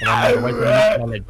and I'm away from knowledge.